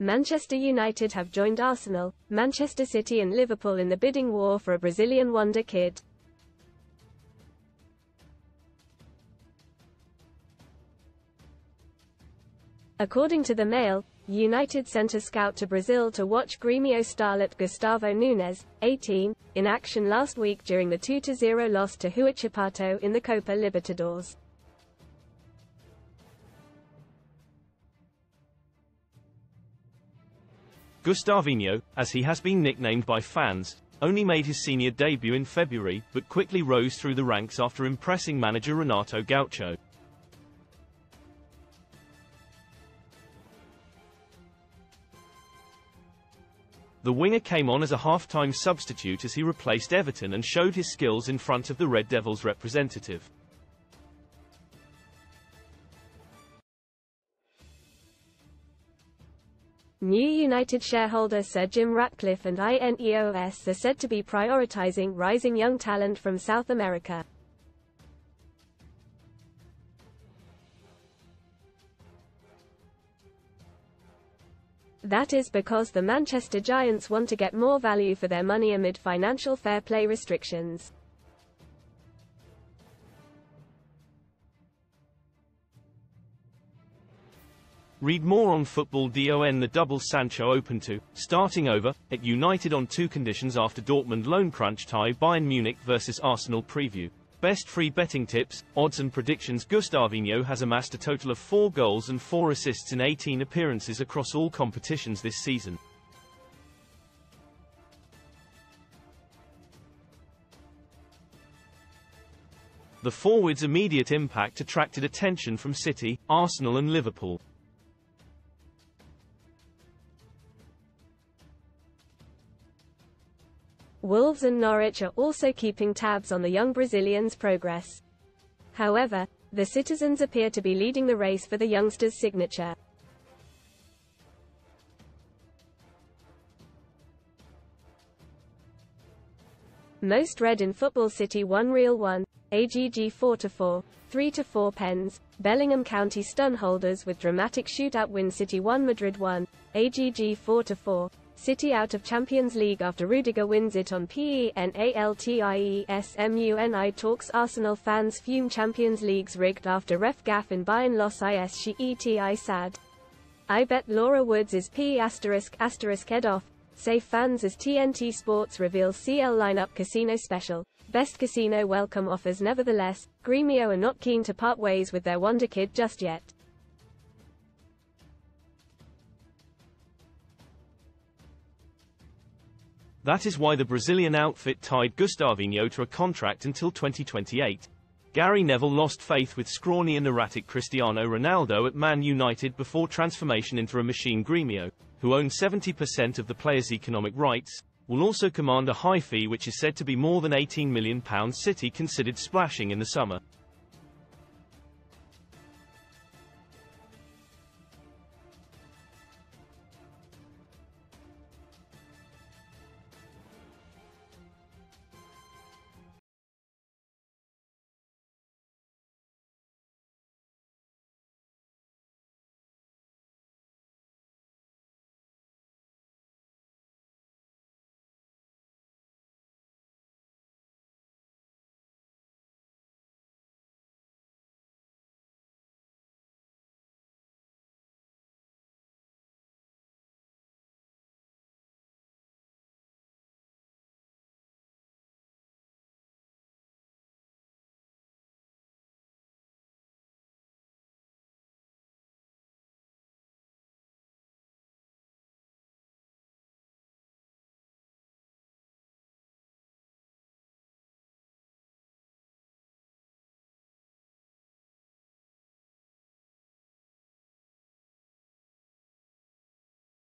Manchester United have joined Arsenal, Manchester City and Liverpool in the bidding war for a Brazilian wonder kid. According to the Mail, United sent a scout to Brazil to watch Grêmio starlet Gustavo Nunes, 18, in action last week during the 2-0 loss to Huachipato in the Copa Libertadores. Gustavinho, as he has been nicknamed by fans, only made his senior debut in February, but quickly rose through the ranks after impressing manager Renato Gaucho. The winger came on as a half-time substitute as he replaced Everton and showed his skills in front of the Red Devils representative. New United shareholder Sir Jim Ratcliffe and INEOS are said to be prioritizing rising young talent from South America. That is because the Manchester Giants want to get more value for their money amid financial fair play restrictions. Read more on Football DON the double Sancho open to, starting over, at United on two conditions after Dortmund loan crunch tie Bayern Munich versus Arsenal preview. Best free betting tips, odds and predictions Gustavinho has amassed a total of 4 goals and 4 assists in 18 appearances across all competitions this season. The forward's immediate impact attracted attention from City, Arsenal and Liverpool. Wolves and Norwich are also keeping tabs on the young Brazilian's progress. However, the citizens appear to be leading the race for the youngster's signature. Most read in Football City 1 Real 1, AGG 4 to 4, 3 to 4 pens, Bellingham County stun holders with dramatic shootout win City 1 Madrid 1, AGG 4 to 4, City out of Champions League after Rudiger wins it on PENALTIESMUNI talks Arsenal fans fume Champions League's rigged after ref gaffe in Bayern loss is she sad. I bet Laura Woods is P asterisk asterisk head off. Safe fans as TNT Sports reveals CL lineup casino special. Best casino welcome offers nevertheless, Grêmio are not keen to part ways with their wonder kid just yet. That is why the Brazilian outfit tied Gustavinho to a contract until 2028. Gary Neville lost faith with scrawny and erratic Cristiano Ronaldo at Man United before transformation into a machine Grêmio, who own 70% of the player's economic rights, will also command a high fee which is said to be more than £18 million City considered splashing in the summer.